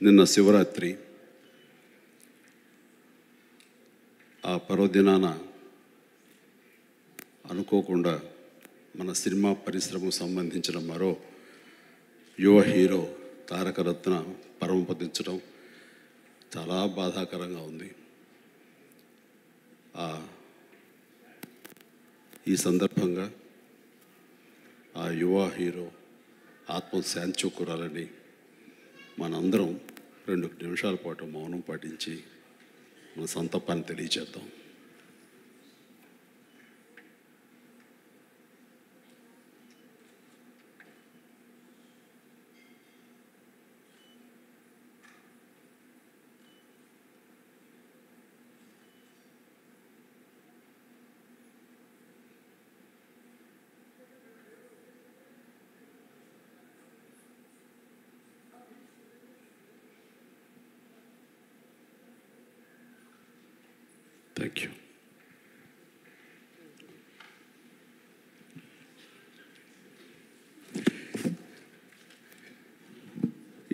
నిన్న శివరాత్రి ఆ పర్వదినాన అనుకోకుండా మన సినిమా పరిశ్రమకు సంబంధించిన మరో యువ హీరో తారకరత్న పరమపదించడం చాలా బాధాకరంగా ఉంది. ఆ ఈ సందర్భంగా ఆ యువ హీరో ఆత్మశాంతి చేకూరాలని మనందరం రెండు నిమిషాల పాటు మౌనం పాటించి మన సంతపాన్ని తెలియచేద్దాం.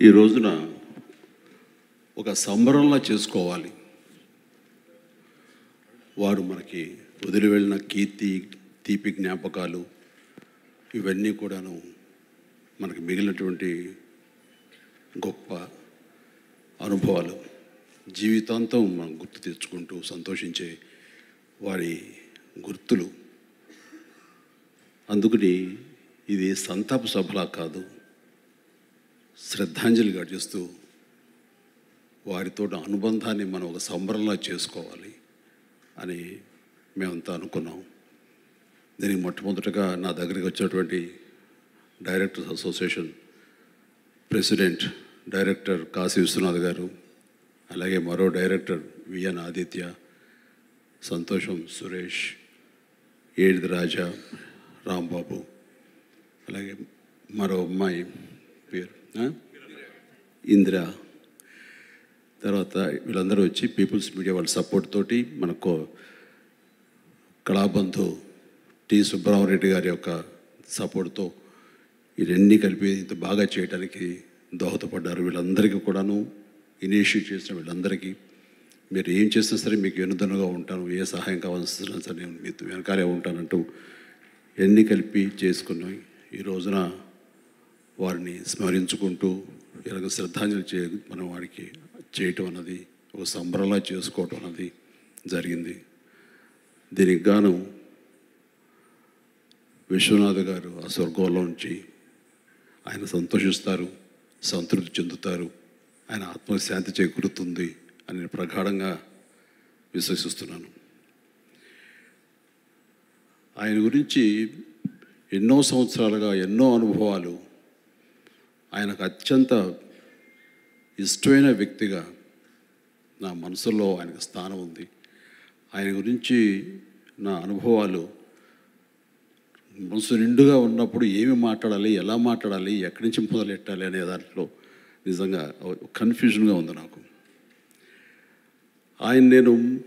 ఈ రోజున ఒక సంబరంలా చేసుకోవాలి. వారు మనకి వదిలి వెళ్ళిన కీర్తి తీపి జ్ఞాపకాలు ఇవన్నీ కూడాను మనకి మిగిలినటువంటి గొప్ప అనుభవాలు జీవితాంతం మనం గుర్తు తెచ్చుకుంటూ సంతోషించే వారి గుర్తులు. అందుకని ఇది సంతాప సభలా కాదు. శ్రద్ధాంజలి ఘటిస్తూ వారితో అనుబంధాన్ని మనం ఒక సంబరంలా చేసుకోవాలి అని మేమంతా అనుకున్నాం. దీనికి మొట్టమొదటగా నా దగ్గరికి వచ్చినటువంటి directors association president director Kashi Vishwanath గారు అలాగే మరో డైరెక్టర్ విఎన్ ఆదిత్య సంతోషం సురేష్ ఏడిది రాజా రాంబాబు అలాగే మరో అమ్మాయి ఇందిర తర్వాత వీళ్ళందరూ వచ్చి పీపుల్స్ మీడియా వాళ్ళ సపోర్ట్ తోటి మనకు కళాబంధు టి సుబ్రహ్మరెడ్డి గారి యొక్క సపోర్ట్తో ఇవన్నీ కలిపి ఇంత బాగా చేయడానికి దోహదపడ్డారు. వీళ్ళందరికీ కూడాను ఇనిషియేట్ చేసిన వీళ్ళందరికీ మీరు ఏం చేసినా సరే మీకు వెనుదనుగా ఉంటాను. ఏ సహాయం కావాల్సిన సరే నేను మీతో వెనకాలే ఉంటానంటూ ఎన్ని కలిపి చేసుకున్నాం ఈ రోజున వారిని స్మరించుకుంటూ ఇలాగ శ్రద్ధాంజలి చే మనం వారికి చేయటం అన్నది ఒక సంబరంలా చేసుకోవటం అన్నది జరిగింది. దీనికి గాను విశ్వనాథ్ గారు ఆ స్వర్గంలో నుంచి ఆయన సంతోషిస్తారు సంతృప్తి చెందుతారు ఆయన ఆత్మశాంతి చేకూరుతుంది అని నేను ప్రగాఢంగా విశ్వసిస్తున్నాను. ఆయన గురించి ఎన్నో సంవత్సరాలుగా ఎన్నో అనుభవాలు ఆయనకు అత్యంత ఇష్టమైన వ్యక్తిగా నా మనసులో ఆయనకు స్థానం ఉంది. ఆయన గురించి నా అనుభవాలు మనసు నిండుగా ఉన్నప్పుడు ఏమి మాట్లాడాలి ఎలా మాట్లాడాలి ఎక్కడి నుంచి మొదలెట్టాలి అనే దాంట్లో నిజంగా కన్ఫ్యూజన్గా ఉంది నాకు. ఆయన నేను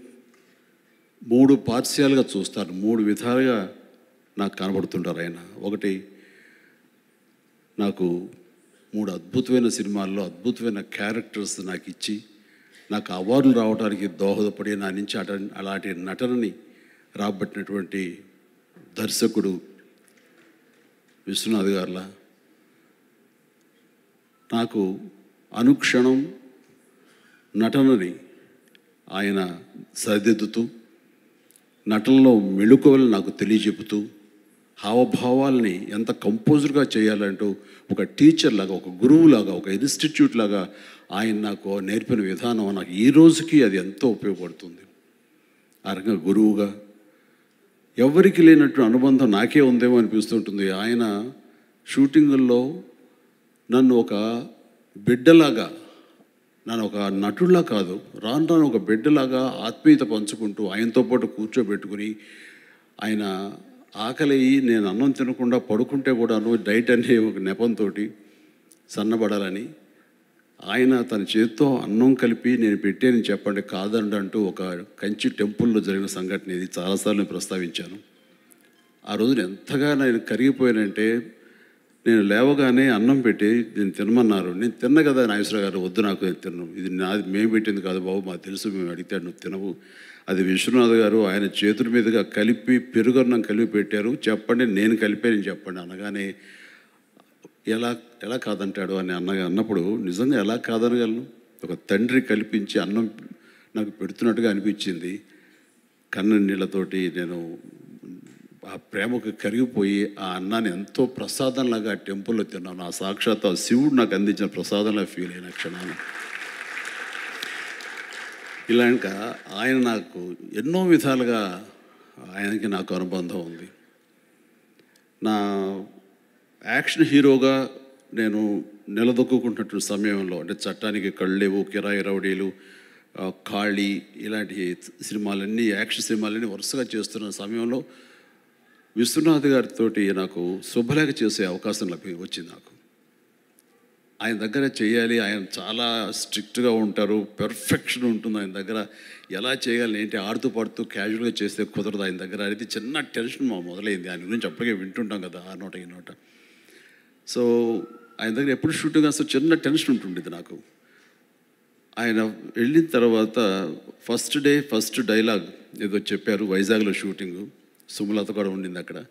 మూడు పార్శ్యాలుగా చూస్తాను. మూడు విధాలుగా నాకు కనబడుతుంటారు ఆయన. ఒకటి నాకు మూడు అద్భుతమైన సినిమాల్లో అద్భుతమైన క్యారెక్టర్స్ నాకు ఇచ్చి నాకు అవార్డులు రావడానికి దోహదపడి నా నుంచి అట అలాంటి నటనని రాబట్టినటువంటి దర్శకుడు విశ్వనాథ్ గారుల నాకు అనుక్షణం నటనని ఆయన సరిదిద్దుతూ నటనలో మెళుకువలు నాకు తెలియజెపుతూ హావభావాల్ని ఎంత కంపోజర్గా చేయాలంటూ ఒక టీచర్ లాగా ఒక గురువు లాగా ఒక ఇన్స్టిట్యూట్ లాగా ఆయన నాకు నేర్పిన విధానం నాకు ఈ రోజుకి అది ఎంతో ఉపయోగపడుతుంది. ఆ రకంగా గురువుగా ఎవరికి లేనట్టు అనుబంధం నాకే ఉందేమో అనిపిస్తుంటుంది. ఆయన షూటింగుల్లో నన్ను ఒక బిడ్డలాగా నన్ను ఒక నటుడిలా కాదు రాను రాను ఒక బిడ్డలాగా ఆత్మీయత పంచుకుంటూ ఆయనతో పాటు కూర్చోబెట్టుకుని ఆయన ఆకలి నేను అన్నం తినకుండా పడుకుంటే కూడాను డైట్ అనే ఒక నెపంతో సన్నబడాలని. ఆయన తన చేతితో అన్నం కలిపి నేను పెట్టానని చెప్పండి కాదండి అంటూ ఒక కంచి టెంపుల్లో జరిగిన సంఘటన ఇది చాలాసార్లు నేను ప్రస్తావించాను. ఆ రోజున ఎంతగా నేను కరిగిపోయానంటే నేను లేవగానే అన్నం పెట్టి నేను తినమన్నారు. నేను తిన్న కదా నాగేశ్వర గారు వద్దు నాకు తిన్నాను ఇది నాది మేము పెట్టింది కాదు బాబు మాకు తెలుసు మేము అడిగితే నువ్వు తినవు. అది విశ్వనాథ్ గారు ఆయన చేతుల మీదుగా కలిపి పెరుగన్నం కలిపి పెట్టారు. చెప్పండి నేను కలిపాను చెప్పండి అనగానే ఎలా ఎలా కాదంటాడు అని అన్నగా అన్నప్పుడు నిజంగా ఎలా కాదనగలను? ఒక తండ్రి కల్పించి అన్నం నాకు పెడుతున్నట్టుగా అనిపించింది. కన్న నీళ్ళతోటి నేను ఆ ప్రేమకు కరిగిపోయి ఆ అన్నాన్ని ఎంతో ప్రసాదంలాగా ఆ టెంపుల్లో తిన్నాను. ఆ సాక్షాత్ ఆ శివుడు నాకు అందించిన ప్రసాదంలా ఫీల్ అయిన క్షణాన ఇలా ఇంకా ఆయన నాకు ఎన్నో విధాలుగా ఆయనకి నాకు అనుబంధం ఉంది. నా యాక్షన్ హీరోగా నేను నిలదొక్కుంటున్న సమయంలో అంటే చట్టానికి కళ్ళేవు కిరాయి రౌడీలు ఖాళీ ఇలాంటి సినిమాలన్నీ యాక్షన్ సినిమాలన్నీ వరుసగా చేస్తున్న సమయంలో విశ్వనాథ్ గారితో నాకు శుభలేఖ చేసే అవకాశం లభి వచ్చింది నాకు. ఆయన దగ్గర చేయాలి ఆయన చాలా స్ట్రిక్ట్గా ఉంటారు పెర్ఫెక్షన్ ఉంటుంది ఆయన దగ్గర. ఎలా చేయాలి ఏంటి ఆడుతూ పాడుతూ క్యాజువల్గా చేస్తే కుదరదు ఆయన దగ్గర అనేది చిన్న టెన్షన్ మా మొదలైంది. ఆయన గురించి అప్పటికే వింటుంటాం కదా ఆ నోట ఈ నోట. సో ఆయన దగ్గర ఎప్పుడు షూటింగ్ అసలు చిన్న టెన్షన్ ఉంటుండేది నాకు. ఆయన వెళ్ళిన తర్వాత ఫస్ట్ డే ఫస్ట్ డైలాగ్ ఏదో చెప్పారు వైజాగ్లో షూటింగు. సుమలత కూడా ఉండింది అక్కడ.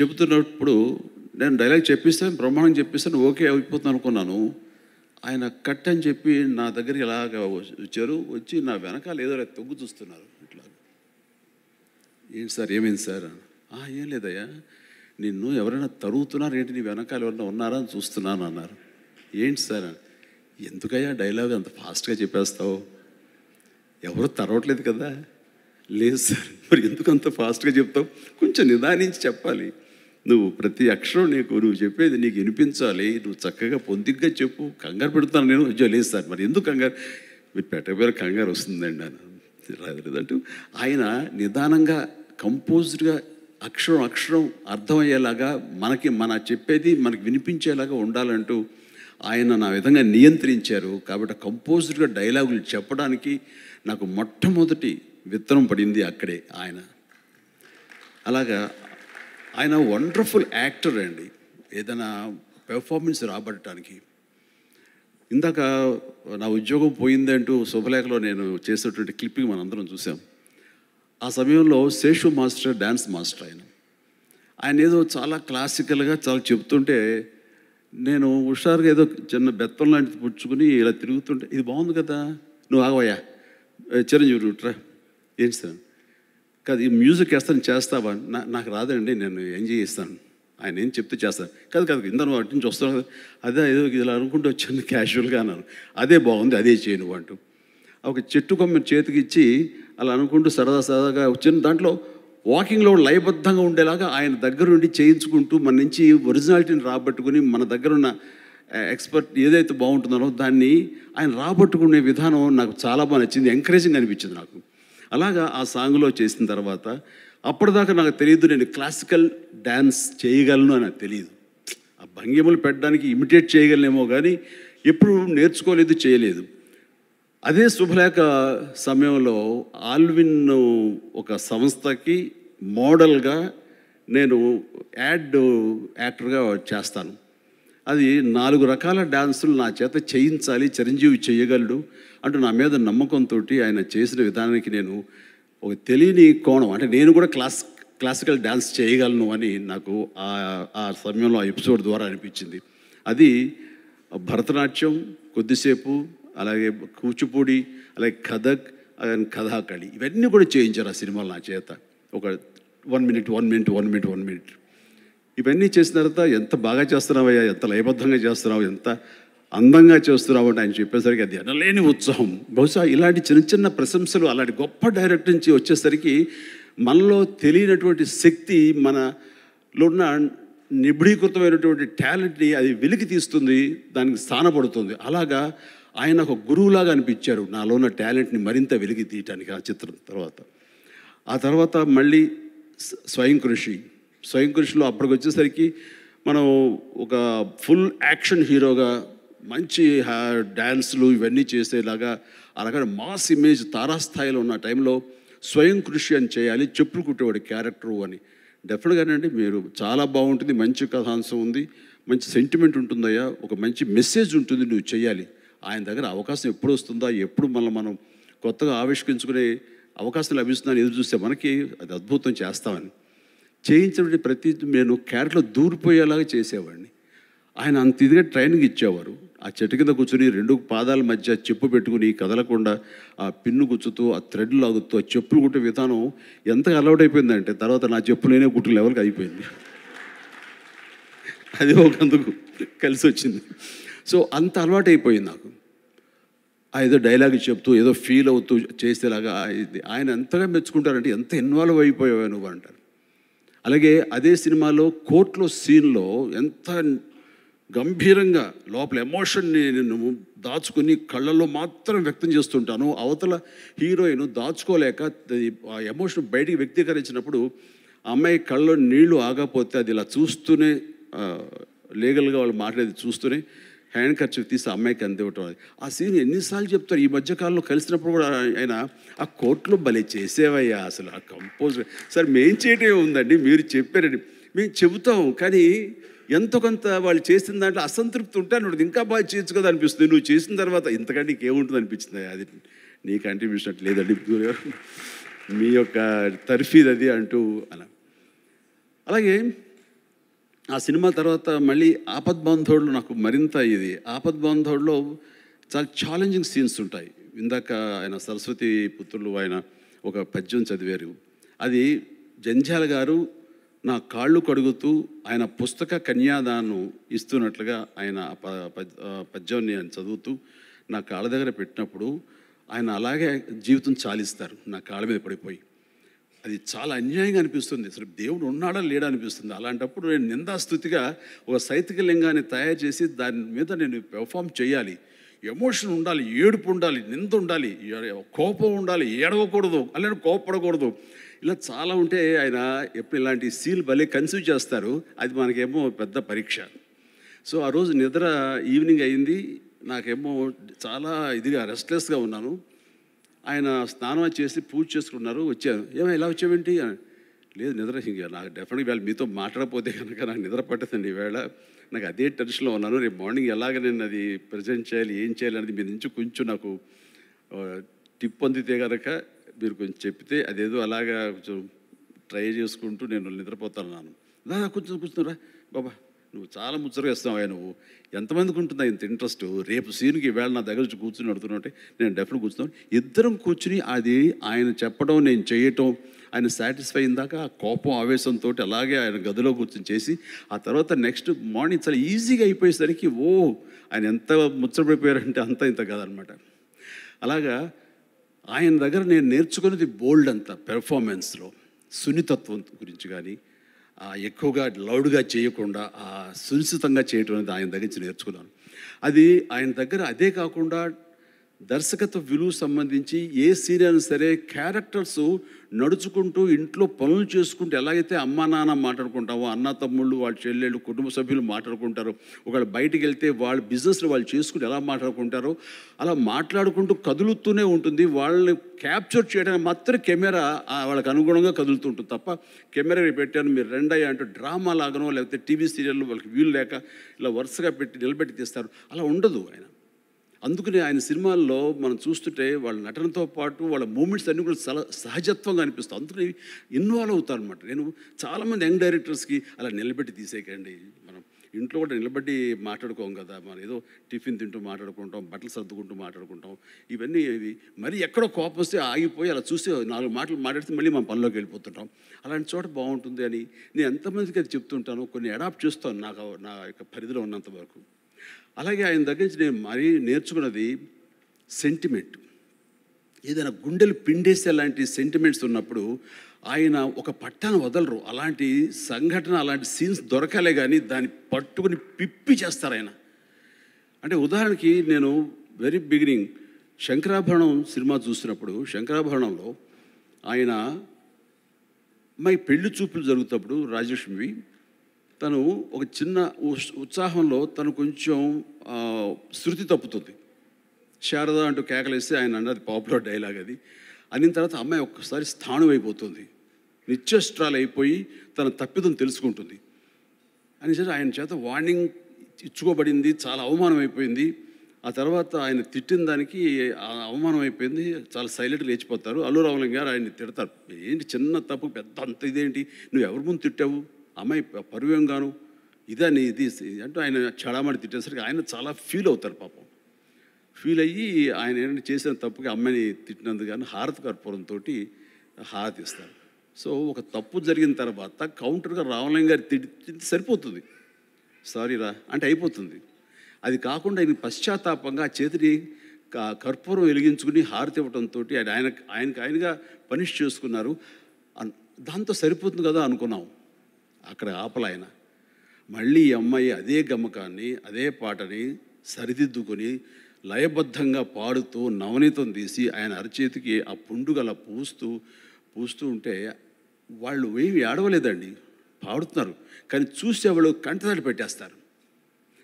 చెబుతున్నప్పుడు నేను డైలాగ్ చెప్పిస్తాను బ్రహ్మాండం చెప్పిస్తాను ఓకే అయిపోతుంది అనుకున్నాను. ఆయన కట్ అని చెప్పి నా దగ్గరికి ఇలాగ వచ్చారు? వచ్చి నా వెనకాల ఏదో తొగ్గు చూస్తున్నారు ఇట్లా. ఏంటి సార్? ఏమైంది సార్? ఏం లేదయ్యా. నిన్ను ఎవరైనా తరుగుతున్నారు ఏంటి? నీ వెనకాల ఎవరైనా ఉన్నారా అని చూస్తున్నాను అన్నారు. ఏంటి సార్? ఎందుకయ్యా డైలాగ్ అంత ఫాస్ట్గా చెప్పేస్తావు? ఎవరు తరవట్లేదు కదా? లేదు సార్ మరి ఎందుకు అంత ఫాస్ట్గా చెప్తావు? కొంచెం నిదానించి చెప్పాలి. నువ్వు ప్రతి అక్షరం నీకు నువ్వు చెప్పేది నీకు వినిపించాలి. నువ్వు చక్కగా పొందిగ్గా చెప్పు. కంగారు పెడతాను నేను. అయ్యో లేదు సార్ మరి ఎందుకు కంగారు? మీరు పెట్టబోయే కంగారు వస్తుందండి అని లేదంటూ ఆయన నిదానంగా కంపోజ్డ్గా అక్షరం అక్షరం అర్థమయ్యేలాగా మనకి మన చెప్పేది మనకి వినిపించేలాగా ఉండాలంటూ ఆయన నా విధంగా నియంత్రించారు. కాబట్టి కంపోజ్డ్గా డైలాగులు చెప్పడానికి నాకు మొట్టమొదటి విత్తనం పడింది అక్కడే ఆయన. అలాగా ఆయన వండర్ఫుల్ యాక్టర్ అండి. ఏదైనా పెర్ఫార్మెన్స్ రాబట్టడానికి. ఇందాక నా ఉద్యోగం పోయిందంటూ శుభలేఖలో నేను చేసినటువంటి క్లిప్పింగ్ మనందరం చూసాం. ఆ సమయంలో శేషు మాస్టర్ డ్యాన్స్ మాస్టర్ ఆయన. ఆయన ఏదో చాలా క్లాసికల్గా చాలా చెప్తుంటే నేను హుషారుగా ఏదో చిన్న బెత్తం లాంటిది పుచ్చుకుని ఇలా తిరుగుతుంటే ఇది బాగుంది కదా నువ్వు ఆగవయ్యా చిరంజీవి రూట్రా ఏంటి సార్? కాదు ఈ మ్యూజిక్ వేస్తాను చేస్తావా? నా నాకు రాదండి నేను ఎంజాయ్ చేస్తాను ఆయన ఏం చెప్తే చేస్తాను కాదు కాదు ఇంత వాటి నుంచి వస్తాను కదా. అదే ఏదో ఇలా అనుకుంటూ వచ్చాను క్యాజువల్గా అన్నాను. అదే బాగుంది అదే చేయను అంటూ. ఒక చెట్టు కొమ్మ చేతికి ఇచ్చి అలా అనుకుంటూ సరదా సరదాగా వచ్చిన దాంట్లో వాకింగ్లో లయబద్ధంగా ఉండేలాగా ఆయన దగ్గర ఉండి చేయించుకుంటూ మన నుంచి ఒరిజినాలిటీని రాబట్టుకుని మన దగ్గర ఉన్న ఎక్స్పర్ట్ ఏదైతే బాగుంటుందో దాన్ని ఆయన రాబట్టుకునే విధానం నాకు చాలా బాగా నచ్చింది ఎంకరేజింగ్ అనిపించింది నాకు. అలాగా ఆ సాంగ్లో చేసిన తర్వాత అప్పటిదాకా నాకు తెలియదు నేను క్లాసికల్ డ్యాన్స్ చేయగలను అని నాకు తెలియదు ఆ భంగిమలు పెట్టడానికి ఇమిటేట్ చేయగలనేమో కానీ ఎప్పుడు నేర్చుకోలేదు చేయలేదు. అదే శుభలేఖ సమయంలో ఆల్విన్ ఒక సంస్థకి మోడల్గా నేను యాడ్ యాక్టర్గా చేస్తాను. అది నాలుగు రకాల డ్యాన్సులు నా చేత చేయించాలి చిరంజీవి చేయగలడు అంటూ నా మీద నమ్మకంతో ఆయన చేసిన విధానానికి నేను ఒక తెలియని కోణం. అంటే నేను కూడా క్లాస్ క్లాసికల్ డ్యాన్స్ చేయగలను అని నాకు ఆ ఆ సమయంలో ఆ ఎపిసోడ్ ద్వారా అనిపించింది. అది భరతనాట్యం కొద్దిసేపు అలాగే కూచిపూడి అలాగే కథక్ అలాగే కథాకళి. ఇవన్నీ కూడా చేయించారు ఆ సినిమాలు నా చేత. ఒక one minute one minute one minute one minute. ఇవన్నీ చేసిన తర్వాత ఎంత బాగా చేస్తున్నావయ్యా? ఎంత లయబద్ధంగా చేస్తున్నావు? ఎంత అందంగా చేస్తున్నావు అని ఆయన చెప్పేసరికి అది అనలేని ఉత్సాహం. బహుశా ఇలాంటి చిన్న చిన్న ప్రశంసలు అలాంటి గొప్ప డైరెక్టర్ నుంచి వచ్చేసరికి మనలో తెలియనటువంటి శక్తి మనలో ఉన్న నిబిడీకృతమైనటువంటి టాలెంట్ని అది వెలికి తీస్తుంది దానికి స్థానపడుతుంది. అలాగా ఆయన ఒక గురువులాగా అనిపించారు. నాలో ఉన్న టాలెంట్ని మరింత వెలికి తీయటానికి ఆ చిత్రం తర్వాత. ఆ తర్వాత మళ్ళీ స్వయం కృషి. స్వయం కృషిలో అప్పటికి వచ్చేసరికి మనం ఒక ఫుల్ యాక్షన్ హీరోగా మంచి డ్యాన్స్లు ఇవన్నీ చేసేలాగా అలాగే మాస్ ఇమేజ్ తారాస్థాయిలో ఉన్న టైంలో స్వయం కృషి అని చేయాలి చెప్పులు కుట్టేవాడు క్యారెక్టరు అని. డెఫినెట్గానండి మీరు చాలా బాగుంటుంది మంచి కథాంశం ఉంది మంచి సెంటిమెంట్ ఉంటుందయ్యా ఒక మంచి మెసేజ్ ఉంటుంది నువ్వు చేయాలి. ఆయన దగ్గర అవకాశం ఎప్పుడు వస్తుందా ఎప్పుడు మళ్ళీ మనం కొత్తగా ఆవిష్కరించుకునే అవకాశం లభిస్తుందని ఎదురు చూస్తే మనకి అది అద్భుతం చేస్తామని. చేయించిన ప్రతి నేను క్యారెట్లో దూరిపోయేలాగా చేసేవాడిని. ఆయన అంత ఇదిగా ట్రైనింగ్ ఇచ్చేవారు. ఆ చెట్టు కింద కూర్చుని రెండు పాదాల మధ్య చెప్పు పెట్టుకుని కదలకుండా ఆ పిన్ను గుచ్చుతూ ఆ థ్రెడ్ లాగుతూ ఆ చెప్పులు కుట్టే విధానం ఎంతగా అలవాటు అయిపోయిందంటే తర్వాత నా చెప్పులు నేనే కుట్టు లెవెల్కి అయిపోయింది. అది ఒకందుకు కలిసి వచ్చింది. సో అంత అలవాటు అయిపోయింది నాకు. ఆ ఏదో డైలాగ్ చెప్తూ ఏదో ఫీల్ అవుతూ చేసేలాగా ఆయన ఎంతగా మెచ్చుకుంటారంటే ఎంత ఇన్వాల్వ్ అయిపోయావు నువ్వు అంటారు. అలాగే అదే సినిమాలో కోర్టులో సీన్లో ఎంత గంభీరంగా లోపల ఎమోషన్ని నేను దాచుకుని కళ్ళల్లో మాత్రం వ్యక్తం చేస్తుంటాను. అవతల హీరోయిన్ దాచుకోలేక ఆ ఎమోషన్ బయటికి వ్యక్తీకరించినప్పుడు అమ్మాయి కళ్ళలో నీళ్ళు ఆగపోతే అది ఇలా చూస్తూనే లీగల్గా వాళ్ళు మాట్లాడేది చూస్తూనే హ్యాండ్ ఖర్చు తీసి ఆ అమ్మాయికి అందివ్వటం ఆ సీన్ ఎన్నిసార్లు చెప్తారు. ఈ మధ్యకాలంలో కలిసినప్పుడు కూడా ఆయన ఆ కోర్టులో భలే చేసేవయ్యా అసలు ఆ కంపోజ్ సార్ మేం చేయటమే ఉందండి మీరు చెప్పారండి మేము చెబుతాం కానీ ఎంతో కొంత వాళ్ళు చేసిన దాంట్లో అసంతృప్తి ఉంటే నువ్వు ఇంకా బాగా చేయొచ్చు కదా అనిపిస్తుంది. నువ్వు చేసిన తర్వాత ఇంతకంటే నీకేముంటుంది అనిపించింది? అది నీ కంట్రిబ్యూషన్ అట్లా లేదండి. మీ యొక్క తర్ఫీద్ అది అంటూ అలా. అలాగే ఆ సినిమా తర్వాత మళ్ళీ ఆపద్ బాంధవుడులో నాకు మరింత ఇది. ఆపద్ బాంధవుడులో చాలా ఛాలెంజింగ్ సీన్స్ ఉంటాయి. ఇందాక ఆయన సరస్వతి పుత్రులు ఆయన ఒక పద్యం చదివారు. అది జంధ్యాల గారు నా కాళ్ళు కడుగుతూ ఆయన పుస్తక కన్యాదానం ఇస్తున్నట్లుగా ఆయన ప- పద్యాన్ని ఆయన చదువుతూ నా కాళ్ళ దగ్గర పెట్టినప్పుడు ఆయన అలాగే జీవితం చాలిస్తారు. నా కాళ్ళ మీద పడిపోయి. అది చాలా అన్యాయంగా అనిపిస్తుంది. అసలు దేవుడు ఉన్నాడా లేడా అనిపిస్తుంది. అలాంటప్పుడు నేను నిందాస్థుతిగా ఒక సైతిక లింగాన్ని తయారు చేసి దాని మీద నేను పెర్ఫామ్ చేయాలి. ఎమోషన్ ఉండాలి ఏడుపు ఉండాలి నింద ఉండాలి కోపం ఉండాలి ఏడవకూడదు అలాంటి కోపపడకూడదు. ఇలా చాలా ఉంటే ఆయన ఎప్పుడు ఇలాంటి సీల్ భలే కన్సీవ్ చేస్తారు. అది మనకేమో పెద్ద పరీక్ష. సో ఆ రోజు నిద్ర ఈవినింగ్ అయింది. నాకేమో చాలా ఇదిగా రెస్ట్లెస్గా ఉన్నాను. ఆయన స్నానం చేసి పూజ చేసుకున్నారు వచ్చాను ఏమో ఇలా వచ్చావేంటి? లేదు నిద్ర నాకు డెఫినెట్గా వేళ మీతో మాట్లాడపోతే కనుక నాకు నిద్ర పట్టదండి. ఈవేళ నాకు అదే టెన్షన్లో ఉన్నాను. రేపు మార్నింగ్ ఎలాగ నేను అది ప్రజెంట్ చేయాలి ఏం చేయాలి అనేది మీ నుంచి కొంచెం నాకు టిప్ అందితే కనుక మీరు కొంచెం చెప్తే అదేదో అలాగా కొంచెం ట్రై చేసుకుంటూ నేను నిద్రపోతాను నాను కొంచెం కూర్చున్నారా బాబా. నువ్వు చాలా ముచ్చటగా ఇస్తున్నావు నువ్వు. ఎంతమందికి ఉంటుందా ఇంత ఇంట్రెస్ట్ రేపు సీన్కి వేళ నా దగ్గర కూర్చుని అడుగుతున్నట్టే నేను డెఫినెట్ కూర్చున్నాను. ఇద్దరం కూర్చుని అది ఆయన చెప్పడం నేను చేయటం ఆయన సాటిస్ఫై అయిందాక ఆ కోపం ఆవేశంతో అలాగే ఆయన గదిలో కూర్చొని చేసి ఆ తర్వాత నెక్స్ట్ మార్నింగ్ చాలా ఈజీగా అయిపోయేసరికి ఓ ఆయన ఎంత ముచ్చటపడిపోయారంటే అంత ఇంత కాదనమాట. అలాగా ఆయన దగ్గర నేను నేర్చుకున్నది బోల్డ్ అంత పెర్ఫార్మెన్స్లో సున్నితత్వం గురించి కానీ ఎక్కువగా లౌడ్గా చేయకుండా సునిశ్చితంగా చేయటం అనేది ఆయన దగ్గర నుంచి నేర్చుకున్నాను. అది ఆయన దగ్గర అదే కాకుండా దర్శకత్వ విలువ సంబంధించి ఏ సీరియల్ అయినా సరే క్యారెక్టర్స్ నడుచుకుంటూ ఇంట్లో పనులు చేసుకుంటూ ఎలాగైతే అమ్మా నాన్న మాట్లాడుకుంటామో అన్న తమ్ముళ్ళు వాళ్ళ చెల్లెళ్ళు కుటుంబ సభ్యులు మాట్లాడుకుంటారు ఒకవేళ బయటికి వెళ్తే వాళ్ళ బిజినెస్లు వాళ్ళు చేసుకుంటూ ఎలా మాట్లాడుకుంటారో అలా మాట్లాడుకుంటూ కదులుతూనే ఉంటుంది. వాళ్ళని క్యాప్చర్ చేయడానికి మాత్రం కెమెరా వాళ్ళకి అనుగుణంగా కదులుతూ ఉంటుంది తప్ప కెమెరా పెట్టాను మీరు రెండయ్య అంటూ డ్రామా లాగనో లేకపోతే టీవీ సీరియల్ వాళ్ళకి వీలు లేక ఇలా వరుసగా పెట్టి నిలబెట్టి తీస్తారు. అలా ఉండదు ఆయన. అందుకనే ఆయన సినిమాల్లో మనం చూస్తుంటే వాళ్ళ నటనతో పాటు వాళ్ళ మూమెంట్స్ అన్నీ కూడా చాలా సహజత్వంగా అనిపిస్తాయి. అందుకని ఇన్వాల్వ్ అవుతారు అనమాట నేను చాలామంది యంగ్ డైరెక్టర్స్కి అలా నిలబెట్టి తీసేయకండి. మనం ఇంట్లో కూడా నిలబడి మాట్లాడుకోం కదా. మనం ఏదో టిఫిన్ తింటూ మాట్లాడుకుంటాం బట్టలు సర్దుకుంటూ మాట్లాడుకుంటాం. ఇవన్నీ ఇవి మరి ఎక్కడో కోపం వస్తే ఆగిపోయి అలా చూస్తే నాలుగు మాటలు మాట్లాడితే మళ్ళీ మన పనిలోకి వెళ్ళిపోతుంటాం. అలాంటి చోట బాగుంటుంది అని నేను ఎంతమందికి అది చెప్తుంటాను కొన్ని అడాప్ట్ చేస్తాను నాకు నా యొక్క పరిధిలో ఉన్నంత వరకు. అలాగే ఆయన దగ్గర నుంచి నేను మరీ నేర్చుకున్నది సెంటిమెంట్ ఏదైనా గుండెలు పిండేసే లాంటి సెంటిమెంట్స్ ఉన్నప్పుడు ఆయన ఒక పట్టాన్ని వదలరు. అలాంటి సంఘటన అలాంటి సీన్స్ దొరకాలే కానీ దాన్ని పట్టుకుని పిప్పి చేస్తారు ఆయన. అంటే ఉదాహరణకి నేను వెరీ బిగినింగ్ శంకరాభరణం సినిమా చూసినప్పుడు శంకరాభరణంలో ఆయన మై పెళ్ళి చూపులు జరుగుతప్పుడు రాజలక్ష్మివి తను ఒక చిన్న ఉత్సాహంలో తను కొంచెం శృతి తప్పుతుంది. శారద అంటూ కేకలేస్తే ఆయన అన్నది పాపులర్ డైలాగ్ అది. అనిన తర్వాత అమ్మాయి ఒక్కసారి స్థానం అయిపోతుంది నిత్యష్ట్రాలు అయిపోయి తన తప్పిదం తెలుసుకుంటుంది. అని చెప్పి ఆయన చేత వార్నింగ్ ఇచ్చుకోబడింది చాలా అవమానం అయిపోయింది ఆ తర్వాత ఆయన తిట్టిన దానికి ఆ అవమానం అయిపోయింది చాలా సైలెంట్గా లేచిపోతారు. అల్లు రామలింగ్ గారు ఆయన్ని తిడతారు. ఏంటి చిన్న తప్పు పెద్ద అంత ఇదేంటి? నువ్వు ఎవరి ముందు తిట్టావు? అమ్మాయి పరువేం గాను ఇదని ఇది అంటే ఆయన చడామడి తిట్టేసరికి ఆయన చాలా ఫీల్ అవుతారు పాపం. ఫీల్ అయ్యి ఆయన ఏంటంటే చేసిన తప్పుకి అమ్మాయిని తిట్టినందుకు కానీ హారతి కర్పూరంతో హారతి ఇస్తారు. సో ఒక తప్పు జరిగిన తర్వాత కౌంటర్గా రామలింగ గారి తిట్టి సరిపోతుంది. సారీ రా అంటే అయిపోతుంది. అది కాకుండా ఆయన పశ్చాత్తాపంగా చేతిని కర్పూరం వెలిగించుకుని హారతి ఇవ్వడంతో ఆయన ఆయన ఆయనకు ఆయనగా పనిష్ చేసుకున్నారు. దాంతో సరిపోతుంది కదా అనుకున్నాం. అక్కడ ఆపలాయన మళ్ళీ ఈ అమ్మాయి అదే గమకాన్ని అదే పాటని సరిదిద్దుకొని లయబద్ధంగా పాడుతూ నవనీతం తీసి ఆయన అరచేతికి ఆ పుండుగల పూస్తూ పూస్తూ ఉంటే వాళ్ళు ఏమి ఆడవలేదండి. పాడుతున్నారు. కానీ చూసేవాళ్ళు కంటతడి పెట్టేస్తారు.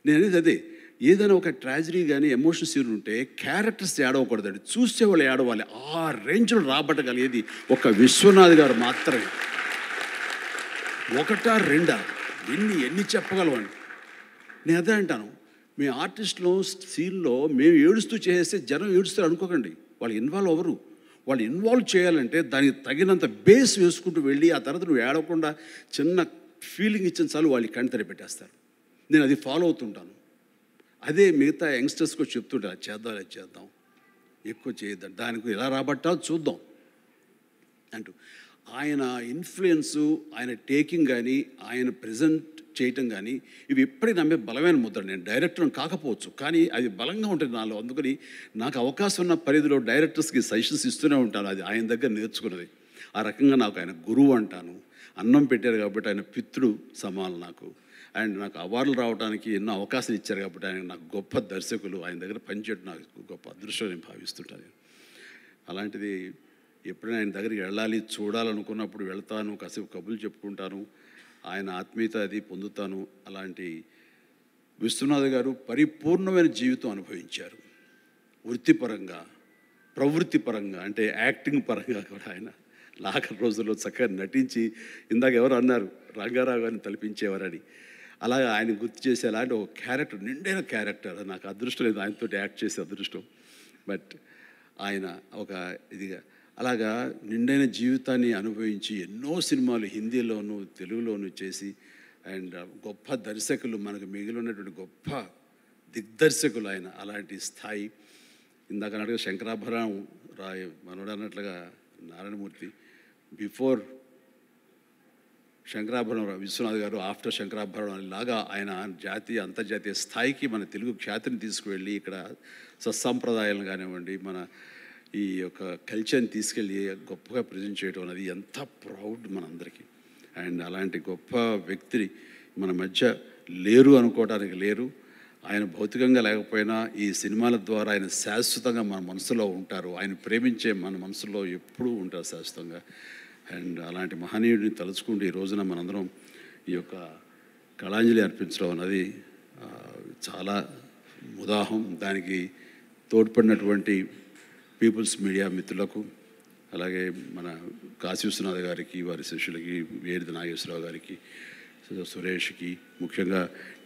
నేను అనేది అదే. ఏదైనా ఒక ట్రాజడీ కానీ ఎమోషన్ సీన్ ఉంటే క్యారెక్టర్స్ ఏడవకూడదండి. చూసేవాళ్ళు ఏడవాలి. ఆ రేంజ్లో రాబట్టగలిగేది ఒక విశ్వనాథ్ గారు మాత్రమే. ఒకటా రెండా? ఎన్ని ఎన్ని చెప్పగలవండి నేను అదే అంటాను. మీ ఆర్టిస్ట్లో సీన్లో మేము ఏడుస్తూ చేసేస్తే జనం ఏడుస్తారు అనుకోకండి. వాళ్ళు ఇన్వాల్వ్ అవ్వరు. వాళ్ళు ఇన్వాల్వ్ చేయాలంటే దానికి తగినంత బేస్ వేసుకుంటూ వెళ్ళి ఆ తర్వాత నువ్వు ఏడవకుండా చిన్న ఫీలింగ్ ఇచ్చిన చాలు వాళ్ళు కంటతడి పెట్టేస్తారు. నేను అది ఫాలో అవుతుంటాను. అదే మిగతా యంగ్స్టర్స్కి చెప్తుంటా అది చేద్దాం అది చేద్దాం. ఎక్కువ చేయొద్దాం దానికి ఎలా రాబట్టాలో చూద్దాం. అంటూ. ఆయన ఇన్ఫ్లుయెన్సు ఆయన టేకింగ్ కానీ ఆయన ప్రజెంట్ చేయటం కానీ ఇవి ఎప్పటికీ నమ్మే బలమైన ముద్ర. నేను డైరెక్టర్ కాకపోవచ్చు కానీ అది బలంగా ఉంటుంది నాలో. అందుకని నాకు అవకాశం ఉన్న పరిధిలో డైరెక్టర్స్కి సజెషన్స్ ఇస్తూనే ఉంటాను. అది ఆయన దగ్గర నేర్చుకున్నది. ఆ రకంగా నాకు ఆయన గురువు అంటాను. అన్నం పెట్టారు కాబట్టి ఆయన పిత్రుడు సమానం నాకు. అండ్ నాకు అవార్డులు రావడానికి ఎన్నో అవకాశాలు ఇచ్చారు కాబట్టి ఆయన నాకు గొప్ప దర్శకులు. ఆయన దగ్గర పనిచేయడం నాకు గొప్ప అదృష్టం నేను భావిస్తుంటాను. అలాంటిది ఎప్పుడైనా ఆయన దగ్గరికి వెళ్ళాలి చూడాలనుకున్నప్పుడు వెళ్తాను కాసేపు కబుర్లు చెప్పుకుంటాను ఆయన ఆత్మీయత అది పొందుతాను అలాంటి విశ్వనాథ్ గారు పరిపూర్ణమైన జీవితం అనుభవించారు. వృత్తిపరంగా ప్రవృత్తి పరంగా అంటే యాక్టింగ్ పరంగా కూడా ఆయన లాకర్ రోజుల్లో చక్కగా నటించి ఇందాక ఎవరు అన్నారు రంగారావు గారిని తలపించేవారని. అలాగే ఆయన గుర్తు చేసే అలాంటి ఒక క్యారెక్టర్ నిండైన క్యారెక్టర్. నాకు అదృష్టం లేదు ఆయనతో యాక్ట్ చేసే అదృష్టం. బట్ ఆయన ఒక ఇదిగా అలాగా నిండైన జీవితాన్ని అనుభవించి ఎన్నో సినిమాలు హిందీలోను తెలుగులోను చేసి అండ్ గొప్ప దర్శకులు మనకు మిగిలి ఉన్నటువంటి గొప్ప దిగ్దర్శకులు ఆయన అలాంటి స్థాయి. ఇందాక అన్నట్టుగా శంకరాభరణం రాయ మనోడు అన్నట్లుగా నారాయణమూర్తి బిఫోర్ శంకరాభరణం విశ్వనాథ్ గారు ఆఫ్టర్ శంకరాభరణం లాగా ఆయన జాతీయ అంతర్జాతీయ స్థాయికి మన తెలుగు ఖ్యాతిని తీసుకువెళ్ళి ఇక్కడ సత్సంప్రదాయాలను కానివ్వండి మన ఈ యొక్క కల్చర్ని తీసుకెళ్ళి గొప్పగా ప్రజెంట్ చేయడం అనేది ఎంత ప్రౌడ్ మనందరికీ. అండ్ అలాంటి గొప్ప వ్యక్తిని మన మధ్య లేరు అనుకోవడానికి లేరు. ఆయన భౌతికంగా లేకపోయినా ఈ సినిమాల ద్వారా ఆయన శాశ్వతంగా మన మనసులో ఉంటారు. ఆయన ప్రేమించే మన మనసులో ఎప్పుడూ ఉంటారు శాశ్వతంగా. అండ్ అలాంటి మహనీయుడిని తలుచుకుంటూ ఈ రోజున మనందరం ఈ యొక్క కళాంజలి అర్పించడం అన్నది చాలా ఉదాహం దానికి తోడ్పడినటువంటి పీపుల్స్ మీడియా మిత్రులకు అలాగే మన కాశీ విశ్వనాథ్ గారికి వారి శిష్యులకి వేరిది నాగేశ్వరరావు గారికి సురేష్కి ముఖ్యంగా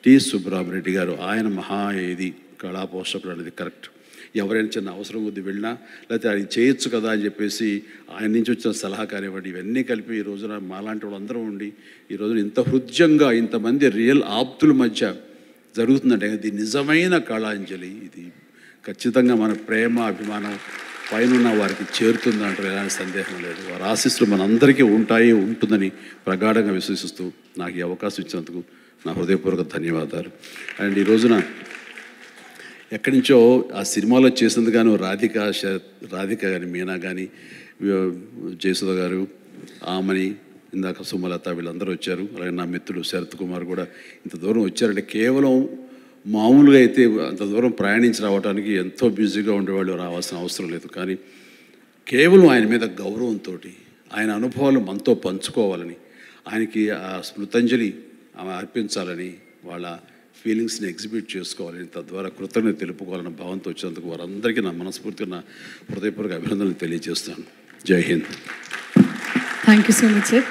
టి సుబ్రహ్మరెడ్డి గారు ఆయన మహా ఇది కళా పోషకుడు అనేది కరెక్ట్. ఎవరైనా చిన్న అవసరం కొద్ది వెళ్ళినా లేకపోతే ఆయన చేయొచ్చు కదా అని చెప్పేసి ఆయన నుంచి వచ్చిన సలహా కానివ్వండి ఇవన్నీ కలిపి ఈ రోజున మాలాంటి వాళ్ళందరూ ఉండి ఈ రోజున ఇంత హృద్యంగా ఇంతమంది రియల్ ఆప్తుల మధ్య జరుగుతుందంటే ఇది నిజమైన కళాంజలి ఇది ఖచ్చితంగా మన ప్రేమ అభిమానం పైన వారికి చేరుతుంది అంటారు. ఎలాంటి సందేహం లేదు. వారి ఆశీస్సులు మనందరికీ ఉంటాయి ఉంటుందని ప్రగాఢంగా విశ్వసిస్తూ నాకు ఈ అవకాశం ఇచ్చినందుకు నా హృదయపూర్వక ధన్యవాదాలు. అండ్ ఈ రోజున ఎక్కడి నుంచో ఆ సినిమాలో చేసినందుకు గాను రాధిక శ- రాధిక కానీ మీనా కానీ జయసుధ గారు ఆమని ఇందాక సుమలత వీళ్ళందరూ వచ్చారు. అలాగే నా మిత్రుడు శరత్ కుమార్ కూడా ఇంత దూరం వచ్చారంటే కేవలం మామూలుగా అయితే అంత దూరం ప్రయాణించి రావడానికి ఎంతో బిజీగా ఉండేవాళ్ళు రావాల్సిన అవసరం లేదు. కానీ కేవలం ఆయన మీద గౌరవంతో ఆయన అనుభవాలు మనతో పంచుకోవాలని ఆయనకి ఆ స్మృతంజలి ఆమె అర్పించాలని వాళ్ళ ఫీలింగ్స్ని ఎగ్జిబిట్ చేసుకోవాలని తద్వారా కృతజ్ఞత తెలుపుకోవాలన్న భావంతో వచ్చినందుకు వారందరికీ నా మనస్ఫూర్తిగా నా హృదయపూర్వక అభినందనలు తెలియజేస్తాను Jai Hind. Thank you so much sir